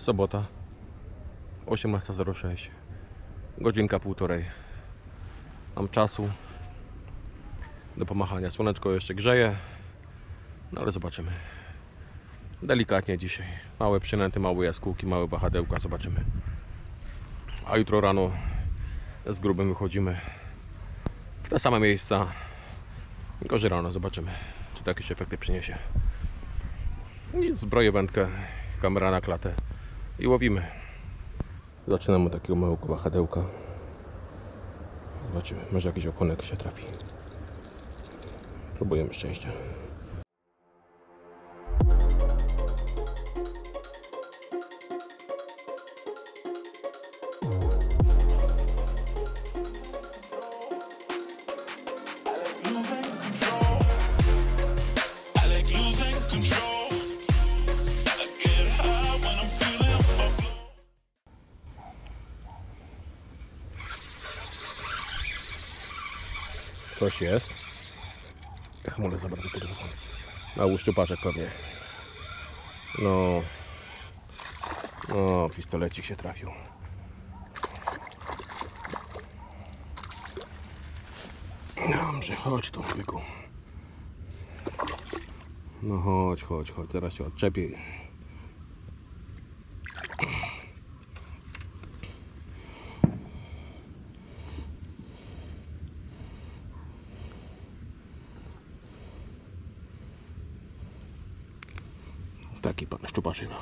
Sobota 18.06 Godzinka półtorej Mam czasu do pomachania. Słoneczko jeszcze grzeje, no ale zobaczymy. Delikatnie dzisiaj. Małe przynęty, małe jaskółki, małe wahadełka. Zobaczymy. A jutro rano z grubym wychodzimy w te same miejsca. Gorzej rano zobaczymy, czy to jakieś efekty przyniesie. I zbroję wędkę, kamera na klatę i łowimy. Zaczynamy od takiego małego wahadełka. Zobaczymy, może jakiś okonek się trafi. Próbujemy szczęścia. Coś jest. Hamulec za bardzo podróżny. Na łuszczupaczek pewnie. No. No, pistolecik się trafił. Dobrze, chodź tu, byku. No chodź, chodź, chodź. Teraz się odczepię. Taki pan szczupaszyna.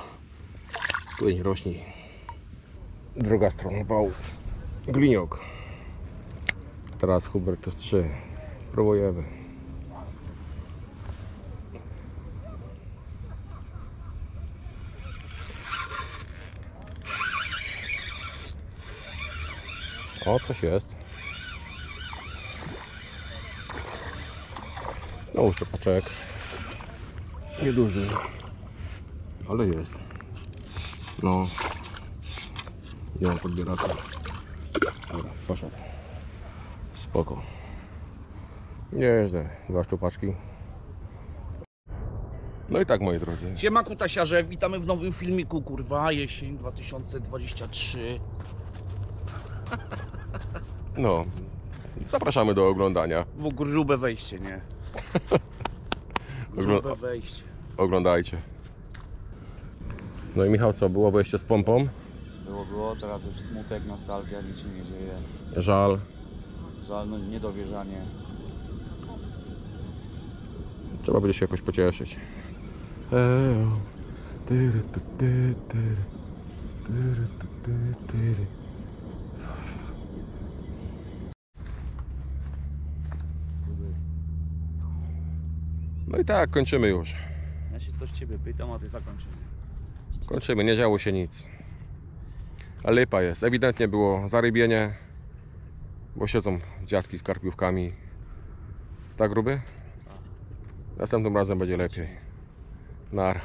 Tu nie rośnie. Druga strona wał. Gliniok. Teraz Hubert to 3. Próbujemy. O, coś jest. Znowu szczupaczek. Nieduży. Ale jest. No. Nie mam podbieraka. Dobra, poszedł. Spoko. Nieźle. Dwa szczupaczki. No i tak moi drodzy. Siema Kutasiarze, witamy w nowym filmiku, kurwa, jesień 2023. No. Zapraszamy do oglądania. Bo grube wejście, nie? Grube wejście. Oglądajcie. No i Michał, co? Było wejście z pompą. Było, było, teraz już smutek, nostalgia, nic się nie dzieje. Żal. Żal, no, niedowierzanie. Trzeba będzie się jakoś pocieszyć. No i tak, kończymy już. Ja się coś ciebie pytam, a ty zakończymy. Kończymy, nie działo się nic. A lipa jest. Ewidentnie było zarybienie, bo siedzą dziadki z karpiówkami. Tak gruby? Następnym razem będzie lepiej. Nar.